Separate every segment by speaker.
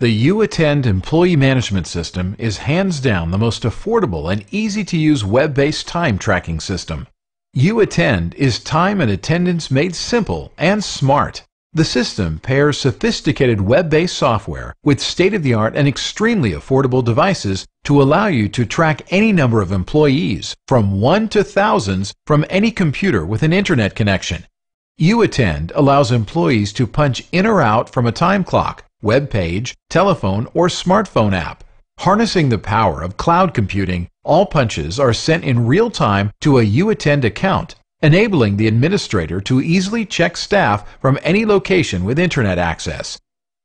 Speaker 1: The UAttend employee management system is hands down the most affordable and easy to use web based time tracking system. UAttend is time and attendance made simple and smart. The system pairs sophisticated web based software with state of the art and extremely affordable devices to allow you to track any number of employees, from one to thousands, from any computer with an internet connection. UAttend allows employees to punch in or out from a time clock, web page, telephone, or smartphone app. Harnessing the power of cloud computing, all punches are sent in real time to a UAttend account enabling the administrator to easily check staff from any location with internet access.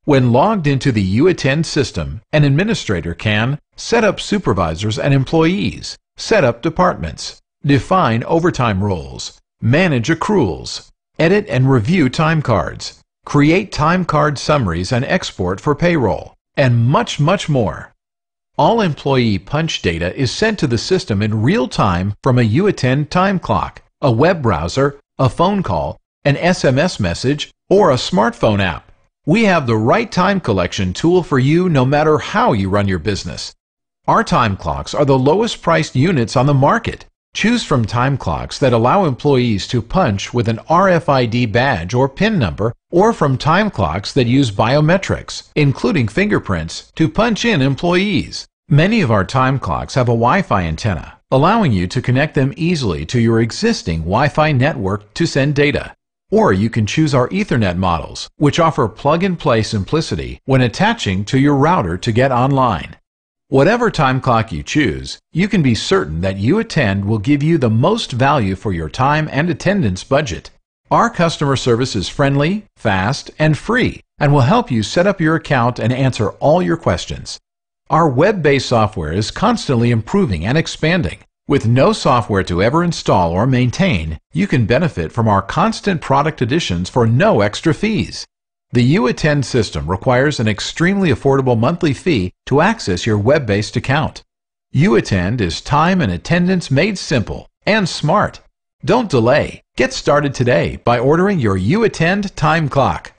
Speaker 1: When logged into the UAttend system, an administrator can set up supervisors and employees, set up departments, define overtime roles, manage accruals, edit and review time cards, create time card summaries and export for payroll, and much, much more. All employee punch data is sent to the system in real time from a UAttend time clock a web browser, a phone call, an SMS message, or a smartphone app. We have the right time collection tool for you no matter how you run your business. Our time clocks are the lowest priced units on the market. Choose from time clocks that allow employees to punch with an RFID badge or PIN number, or from time clocks that use biometrics, including fingerprints, to punch in employees. Many of our time clocks have a Wi-Fi antenna, allowing you to connect them easily to your existing Wi-Fi network to send data. Or you can choose our Ethernet models, which offer plug-and-play simplicity when attaching to your router to get online. Whatever time clock you choose, you can be certain that uAttend will give you the most value for your time and attendance budget. Our customer service is friendly, fast, and free, and will help you set up your account and answer all your questions. Our web-based software is constantly improving and expanding. With no software to ever install or maintain, you can benefit from our constant product additions for no extra fees. The UAttend system requires an extremely affordable monthly fee to access your web-based account. UAttend is time and attendance made simple and smart. Don't delay. Get started today by ordering your UAttend time clock.